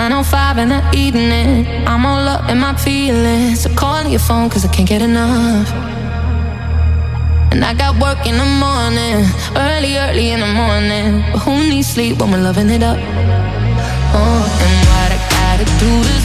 905 in the evening. I'm all up in my feelings. So call your phone cause I can't get enough. And I got work in the morning, early, early in the morning. But who needs sleep when we're loving it up? Oh, and what I gotta do is